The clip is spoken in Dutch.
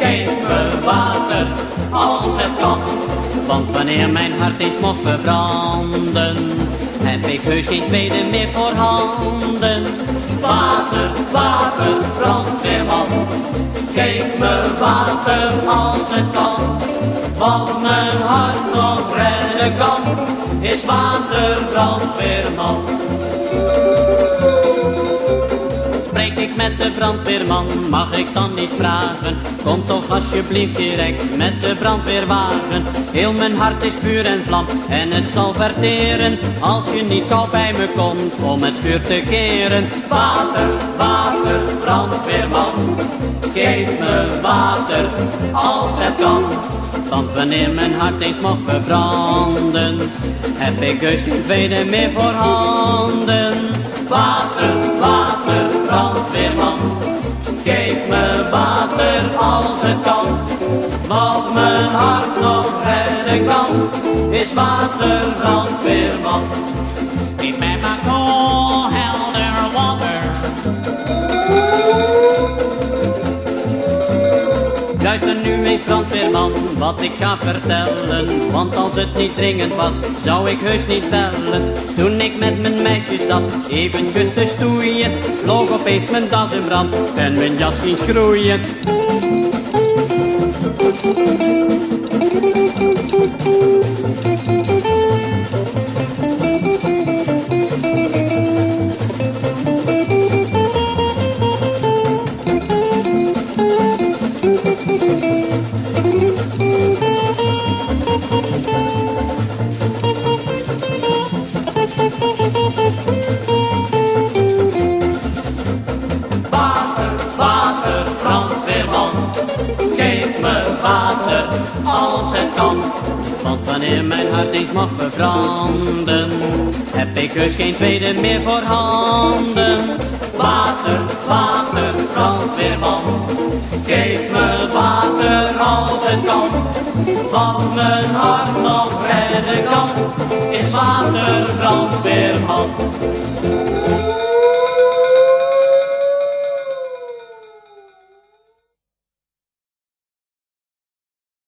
Geef me water als het kan. Want wanneer mijn hart eens mocht verbranden, heb ik heus geen tweede meer voorhanden. Water, water, brandweerman, geef me water als het kan. Wat mijn hart nog redden kan, is water, brandweerman. Met de brandweerman, mag ik dan iets vragen? Kom toch alsjeblieft direct met de brandweerwagen. Heel mijn hart is vuur en vlam en het zal verteren als je niet gauw bij me komt om het vuur te keren. Water, water, brandweerman, geef me water als het kan. Want wanneer mijn hart eens mocht verbranden, heb ik dus geen tweede meer voorhanden. Water, water, Wat mijn hart nog redden kan, is water, brandweerman. Geef mij maar koel, helder water. Luister nu eens brandweerman, wat ik ga vertellen Want als het niet dringend was, zou ik heus niet bellen Toen ik met mijn meisje zat, eventjes te stoeien Vloog opeens mijn das in brand en mijn jas ging schroeien me water als het kan. Want wanneer mijn hart eens mag verbranden, heb ik dus geen tweede meer voorhanden. Water, water, brandweerman, geef me water als het kan. Wat mijn hart nog redden kan, is water, brandweerman.